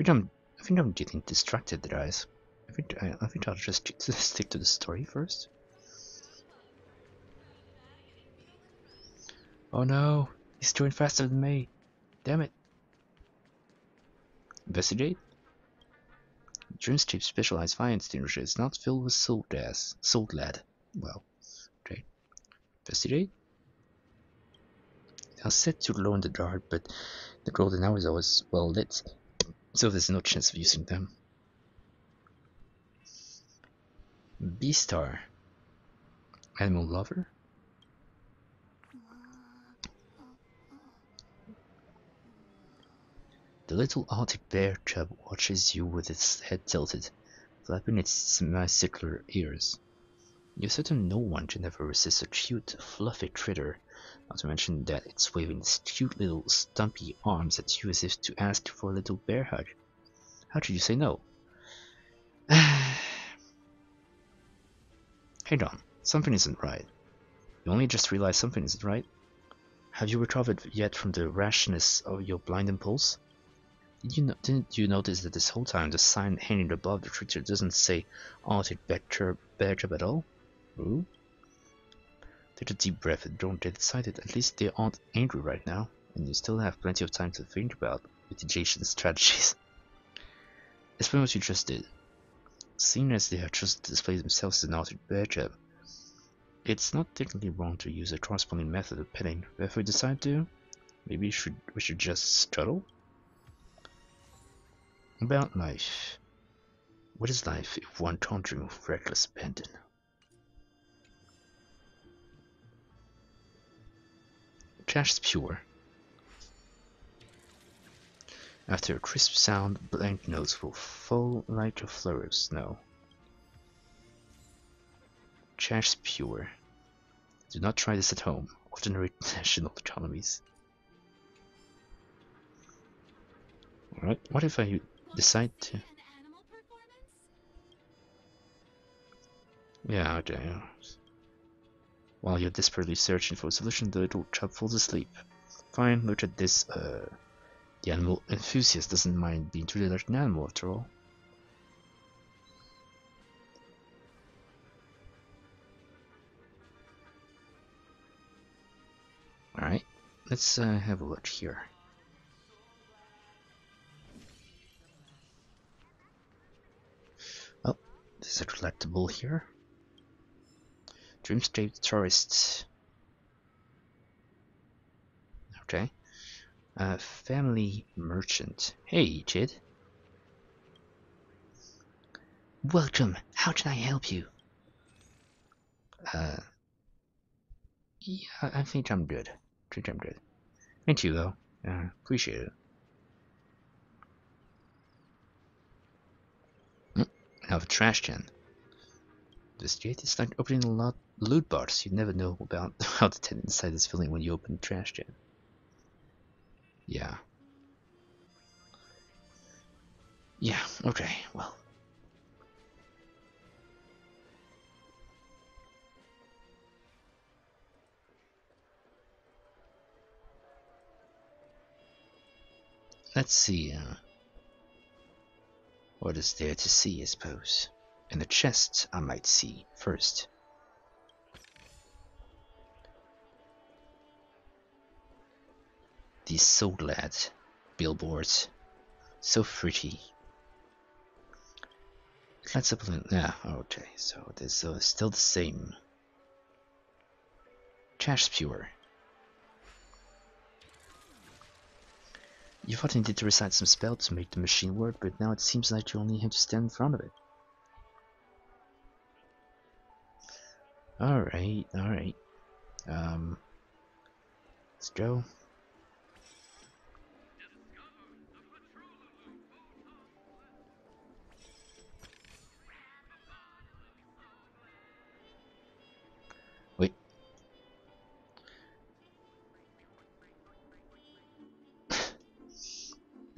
Think I'm, I think I'm getting distracted, guys. I think I, I think I'll just stick to the story first. Oh no, he's going faster than me. Damn it. Investigate. Dreams Dreamscape specialized fire extinguisher is not filled with salt gas, salt lead. Well, okay. Investigate. They are set to in the dark, but the golden hour is always well lit, so there's no chance of using them. B-Star. Animal lover? The little Arctic bear cub watches you with its head tilted, flapping its semicircular ears. You're certain no one can ever resist a cute, fluffy critter, not to mention that it's waving its cute little stumpy arms at you as if to ask for a little bear hug. How could you say no? hey on, something isn't right. You only just realized something isn't right? Have you recovered yet from the rashness of your blind impulse? You no didn't you notice that this whole time the sign hanging above the creature doesn't say Arctic Bear Cub at all? Ooh. Take a deep breath and don't get excited. At least they aren't angry right now, and you still have plenty of time to think about mitigation strategies. Explain what you just did. Seeing as they have just displayed themselves as an Bear Cub, it's not technically wrong to use a corresponding method of petting, but if we decide to, maybe we should we should just scuttle? About life. What is life if one can't of reckless abandon? Is pure. After a crisp sound, blank notes will fall like a flurry of snow. Trash spewer. Do not try this at home. Ordinary national economies. Alright, what if I decide to... Yeah, okay. While you're desperately searching for a solution, the little chap falls asleep. Fine, look at this. Uh, the animal enthusiast doesn't mind being treated like an animal after all. Alright, let's uh, have a look here. Oh, there's a collectible here. Dreamscape Tourists. Okay. Uh, family Merchant. Hey, kid. Welcome. How can I help you? Uh, yeah, I think I'm good. I think I'm good. Thank you, though. Uh, appreciate it. I have a trash can. This gate is like opening a lot loot box. You never know about how the tenant inside is feeling when you open the trash can. Yeah. Yeah, okay, well. Let's see, uh, what is there to see, I suppose. In the chest, I might see first. These Soulglad billboards, so pretty. Let's supplement. Yeah, okay. So this uh, still the same. Trash spewer. You thought you needed to recite some spell to make the machine work, but now it seems like you only have to stand in front of it. Alright, alright. Um, let's go.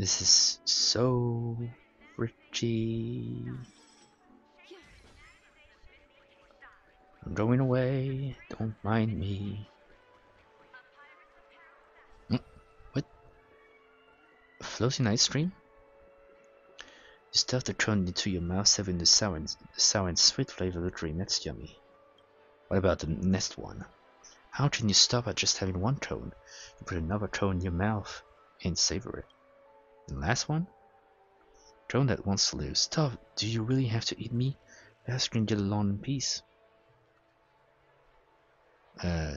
This is so Richie. I'm going away, don't mind me. Mm, what? Floating ice cream? You stuff the cone into your mouth, serving the sour and, sweet flavor of the cream. That's yummy. What about the next one? How can you stop at just having one cone? You put another cone in your mouth and savor it. And last one? Drone that wants to live. Stop! Do you really have to eat me? Perhaps you can get along in peace. Uh,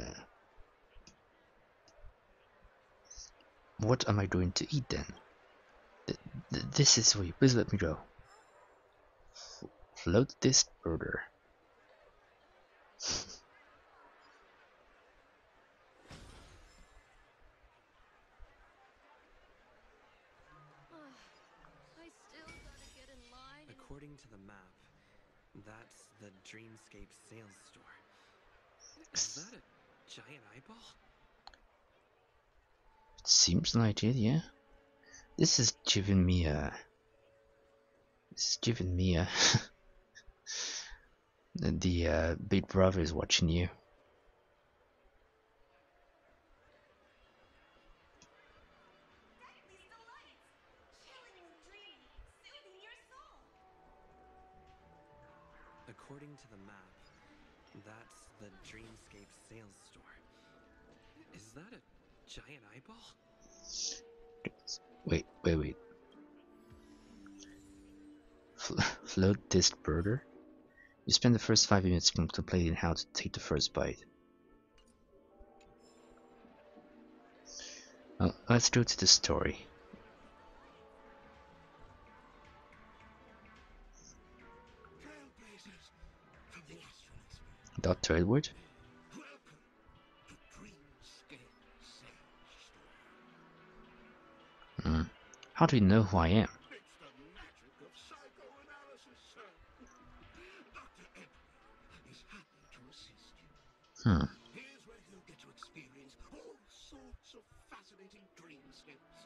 what am I going to eat then? Th th this is sweet. Please let me go. F float this burger. According to the map, that's the Dreamscape sales store. Is that a giant eyeball? It seems like it, yeah. This is giving me a. This is giving me a. the uh, Big Brother is watching you. Wait, wait, wait. Fl float this burger? You spend the first five minutes contemplating how to take the first bite. Well, let's go to the story. Dr. Edward? Hmm. How do you know who I am? Hmm. Here's where you'll get to experience all sorts of fascinating dreamscapes.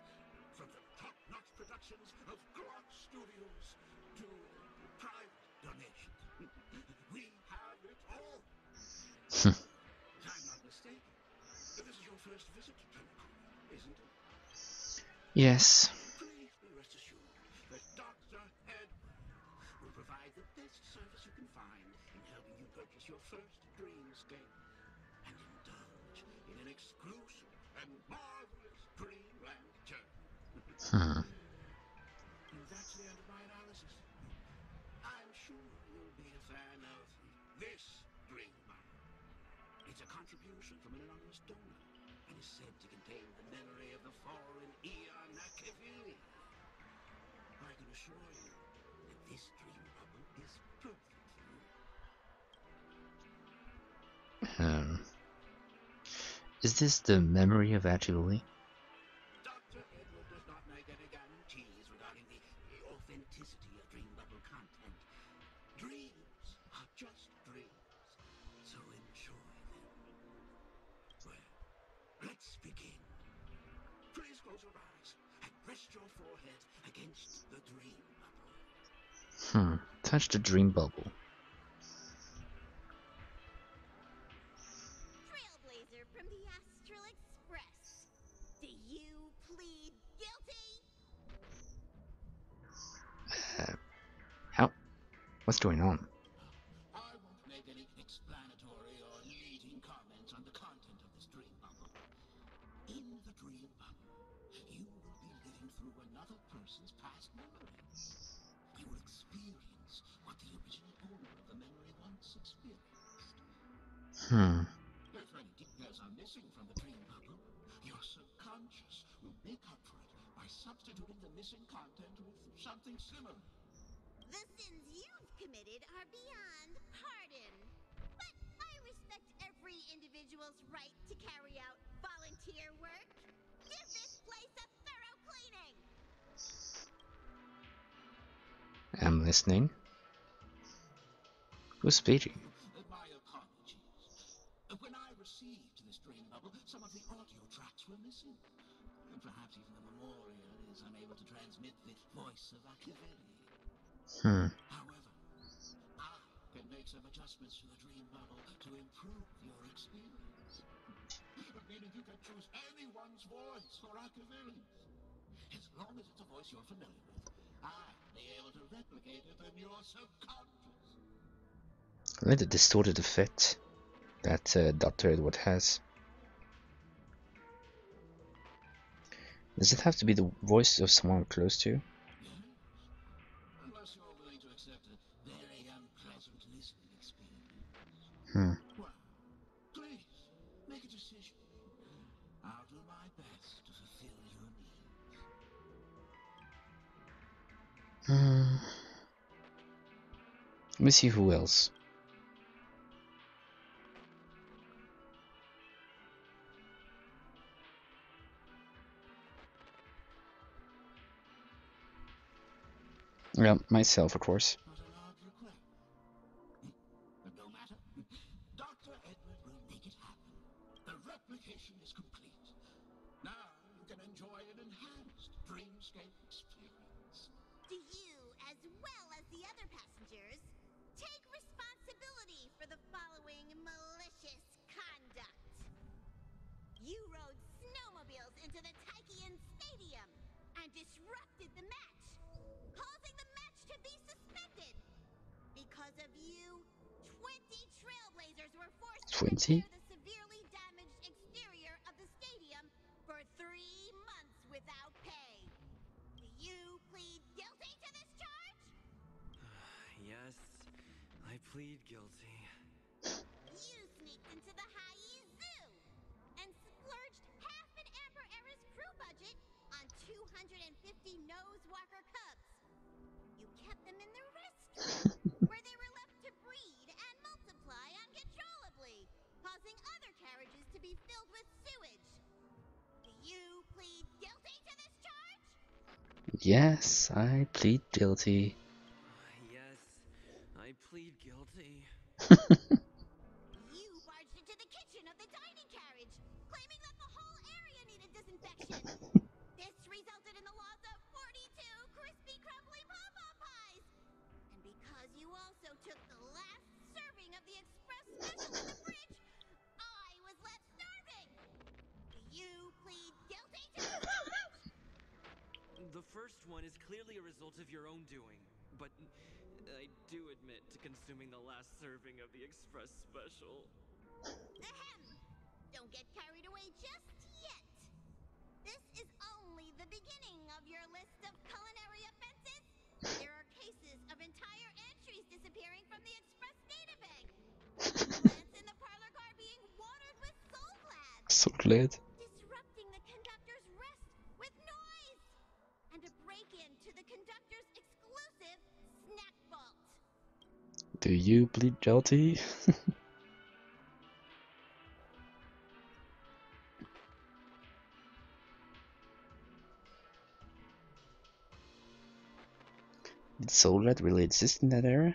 From the top-notch productions of Clock Studios to private donations. we have it all. If I'm not mistaken, this is your first visit to Telecom, isn't it? Yes. Helping your first dreamscape and indulge in an exclusive and marvelous dreamland journey. Hmm. And that's the end of my analysis. I'm sure you'll be a fan of this dream. It's a contribution from an anonymous donor and is said to contain the memory of the fallen Aeon Akivili. I can assure you that this dream bubble is perfect Is this the memory of Akivili? Dr. Edward does not make any guarantees regarding the authenticity of dream bubble content. Dreams are just dreams, so enjoy them. Well, let's begin. Please close your eyes and rest your forehead against the dream bubble. Hmm. Touch the dream bubble. What's going on? I won't make any explanatory or leading comments on the content of this dream bubble. In the dream bubble, you will be living through another person's past memories. You will experience what the original owner of the memory once experienced. Hmm. If any details are missing from the dream bubble, your subconscious will make up for it by substituting the missing content with something similar. The sins you've committed are beyond pardon. But I respect every individual's right to carry out volunteer work. Give this place a thorough cleaning. I'm listening. Who's speaking? My apologies. When I received this dream bubble, some of the audio tracks were missing. And perhaps even the memorial is unable to transmit the voice of Akivili. Hmm. Make some adjustments to the dream bubble to improve your experience. Meaning you can choose anyone's voice for Akivili's. As long as it's a voice you're familiar with, I'll be able to replicate it in your subconscious. I like the distorted effect that uh, Dr. Edward has. Does it have to be the voice of someone close to? Unless me see who else. Yeah, myself, of course. Snowmobiles into the Taikian Stadium and disrupted the match, causing the match to be suspended. Because of you, 20 Trailblazers were forced to 20? repair the severely damaged exterior of the stadium for three months without pay. Do you plead guilty to this charge? yes, I plead guilty. 250 Nosewalker cubs. You kept them in the restroom, where they were left to breed and multiply uncontrollably, causing other carriages to be filled with sewage. Do you plead guilty to this charge? Yes, I plead guilty. Jelly Jelty. Did Soul Red really exist in that era?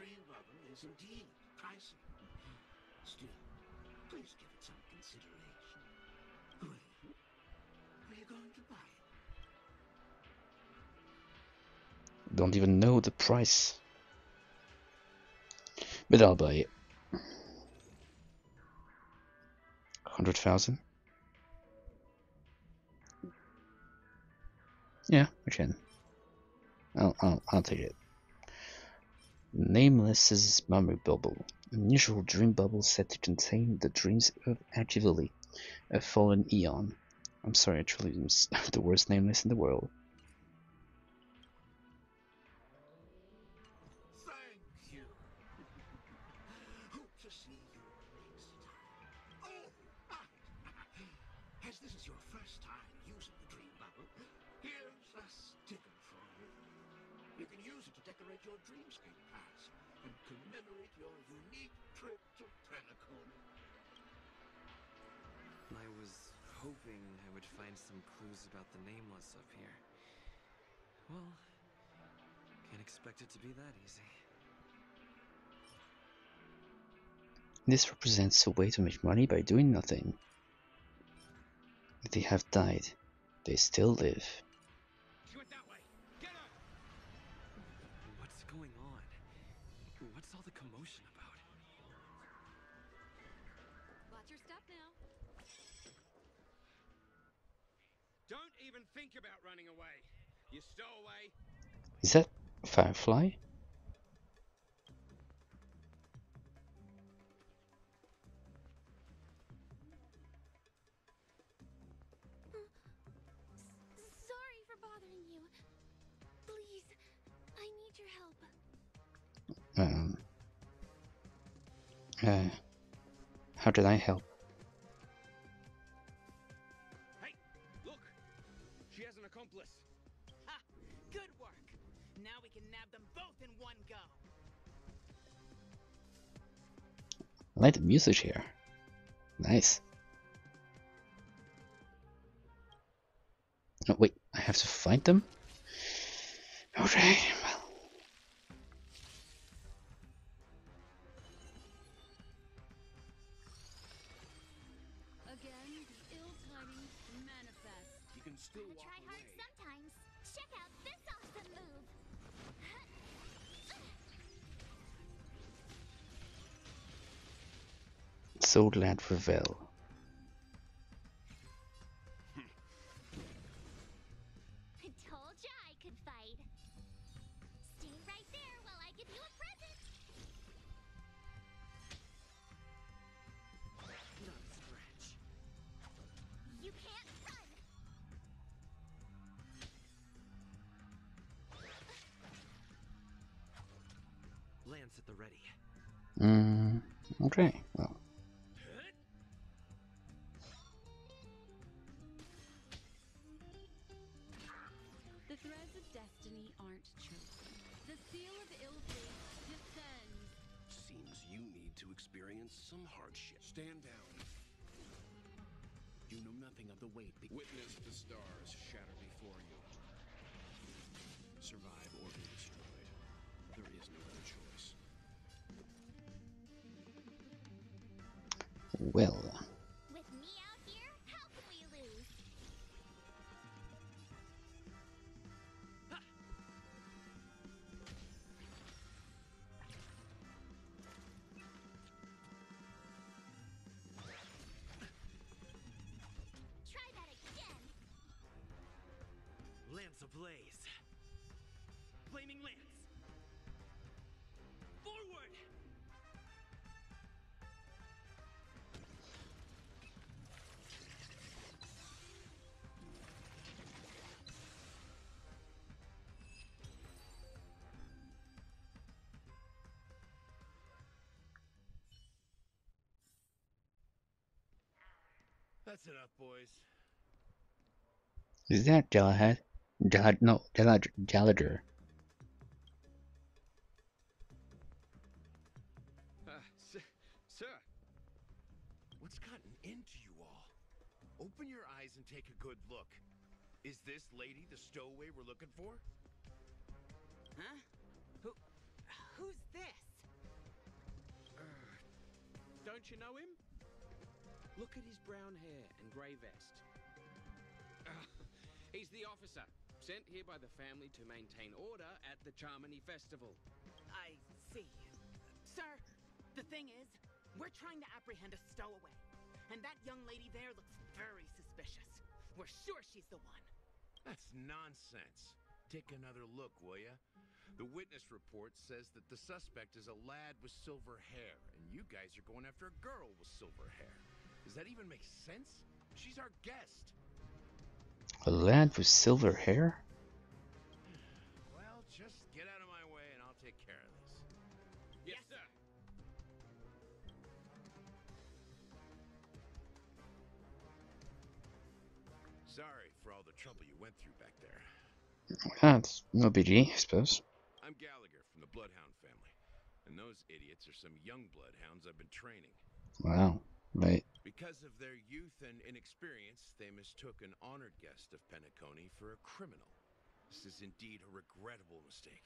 don't even know the price. But I'll buy it. 100,000? Yeah, we can. I'll, I'll, I'll take it. Nameless is memory bubble, unusual dream bubble said to contain the dreams of Akivili, a fallen Aeon. I'm sorry, I truly is the worst nameless in the world. news about the Nameless up here. Well, can't expect it to be that easy. This represents a way to make money by doing nothing. They have died. They still live. think about running away. You stole away. Is that Firefly? Um, uh, how did I help? in one go. I like the music here. Nice. Oh, wait, I have to find them? Okay, Soulglad Ravel. Again. Lance ablaze. Flaming lance. That's enough, boys. Is that Galahad? Galad no, Galad Galadriel. Uh, sir, sir, what's gotten into you all? Open your eyes and take a good look. Is this lady the stowaway we're looking for? Huh? Who? Who's this? Don't you know him? Look at his brown hair and grey vest. Ah, he's the officer, sent here by the family to maintain order at the Charmony Festival. I see. Sir, the thing is, we're trying to apprehend a stowaway. And that young lady there looks very suspicious. We're sure she's the one. That's nonsense. Take another look, will ya? The witness report says that the suspect is a lad with silver hair, and you guys are going after a girl with silver hair. Does that even make sense? She's our guest. A lad with silver hair? Well, just get out of my way and I'll take care of this. Yes, sir. Sorry for all the trouble you went through back there. That's no biggie, I suppose. I'm Gallagher from the Bloodhound family, and those idiots are some young bloodhounds I've been training. Wow. Right. Because of their youth and inexperience, they mistook an honored guest of Penacony for a criminal. This is indeed a regrettable mistake.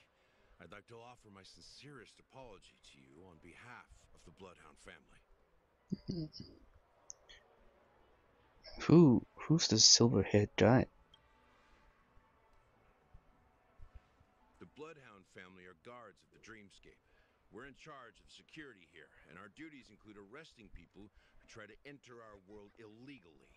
I'd like to offer my sincerest apology to you on behalf of the Bloodhound family. Who who's the silver-haired giant? The Bloodhound family are guards of the Dreamscape. We're in charge of security here, and our duties include arresting people try to enter our world illegally.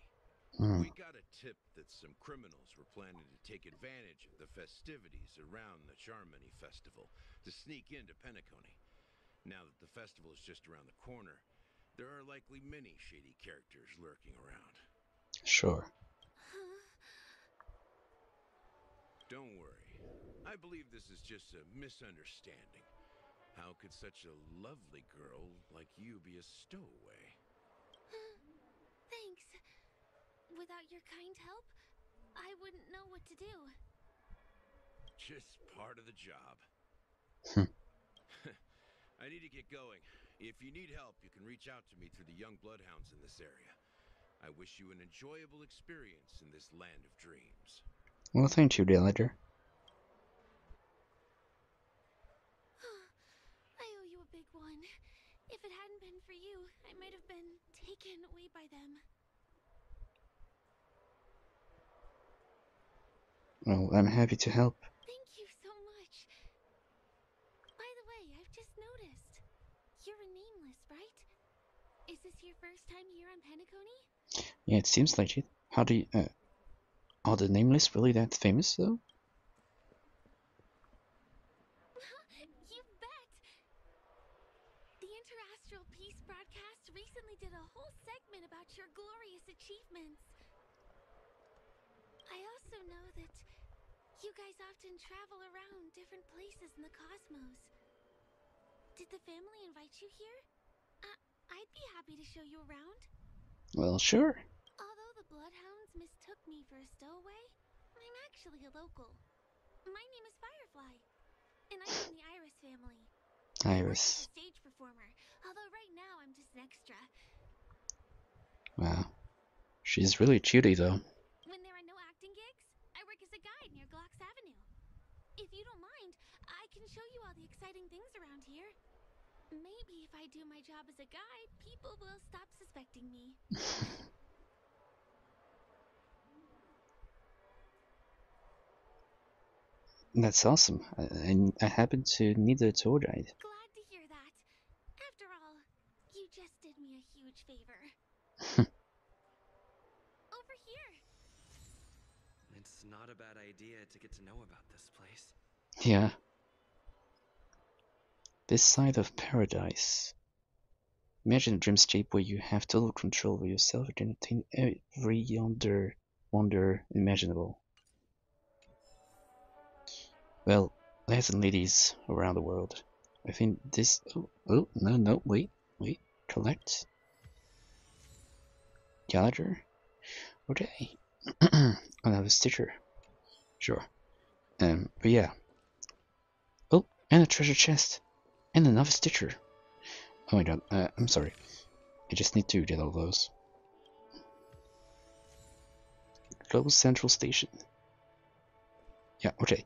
Hmm. We got a tip that some criminals were planning to take advantage of the festivities around the Charmony Festival to sneak into Penacony. Now that the festival is just around the corner, there are likely many shady characters lurking around. Sure. Don't worry. I believe this is just a misunderstanding. How could such a lovely girl like you be a stowaway? Thanks. Without your kind help, I wouldn't know what to do. Just part of the job. Hmm. I need to get going. If you need help, you can reach out to me through the young bloodhounds in this area. I wish you an enjoyable experience in this land of dreams. Well, thank you, Gallagher. I owe you a big one. If it hadn't been for you, I might have been taken away by them. Well, I'm happy to help. Thank you so much. By the way, I've just noticed. You're a nameless, right? Is this your first time here on Penacony? Yeah, it seems like it. How do you, uh, are the nameless really that famous though? you bet! The Interastral Peace broadcast recently did a whole segment about your glorious achievements. I also know that you guys often travel around different places in the cosmos. Did the family invite you here? Uh, I'd be happy to show you around. Well, sure. Although the Bloodhounds mistook me for a stowaway, I'm actually a local. My name is Firefly, and I'm from the Iris family. Iris. a stage performer, although right now I'm just an extra. Wow. She's really cutie though. When there are no acting gigs, I work as a guide near Glocks Avenue. If you don't mind, I can show you all the exciting things around here. Maybe if I do my job as a guide, people will stop suspecting me. That's awesome. I, I, I happen to need a tour guide. Glad to hear that. After all, you just did me a huge favor. Over here. It's not a bad idea to get to know about this place. Yeah. This side of paradise. Imagine a dreamscape where you have total control over yourself and can attain every yonder wonder imaginable. Well, lads and ladies around the world, I think this. Oh, oh no, no, wait, wait, collect. Gallagher? Okay. Another sticker. Sure. Um, but yeah. Oh, and a treasure chest. And another stitcher. Oh my god, uh, I'm sorry. I just need to get all those. Global Central Station. Yeah, okay.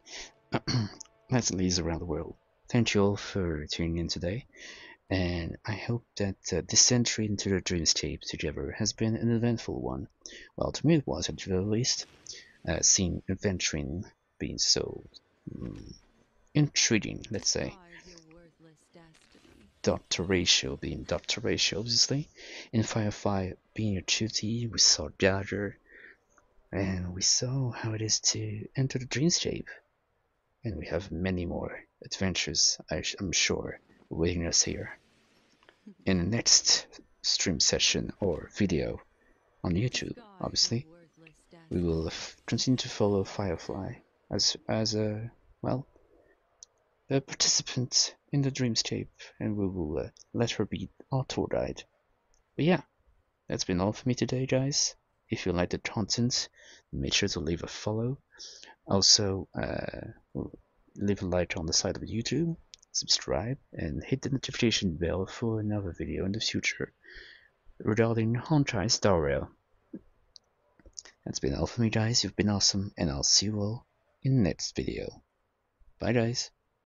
Let's leave around the world. Thank you all for tuning in today, and I hope that uh, this entry into the dreamscape together has been an eventful one. Well, to me it was at the least, uh, seeing Aventurine being so mm, intriguing, let's say. Dr. Ratio being Dr. Ratio, obviously. In Firefly being a cutie, we saw Gallagher, and we saw how it is to enter the dream dreamscape. And we have many more adventures, I am sure, waiting us here. In the next stream session or video on YouTube, obviously, we will continue to follow Firefly as as a well a participant in the dreamscape, and we will uh, let her be our tour guide. But yeah, that's been all for me today, guys. If you like the content, make sure to leave a follow. Also, uh, leave a like on the side of YouTube, subscribe, and hit the notification bell for another video in the future regarding Honkai Star Rail. That's been all for me, guys. You've been awesome, and I'll see you all in the next video. Bye, guys.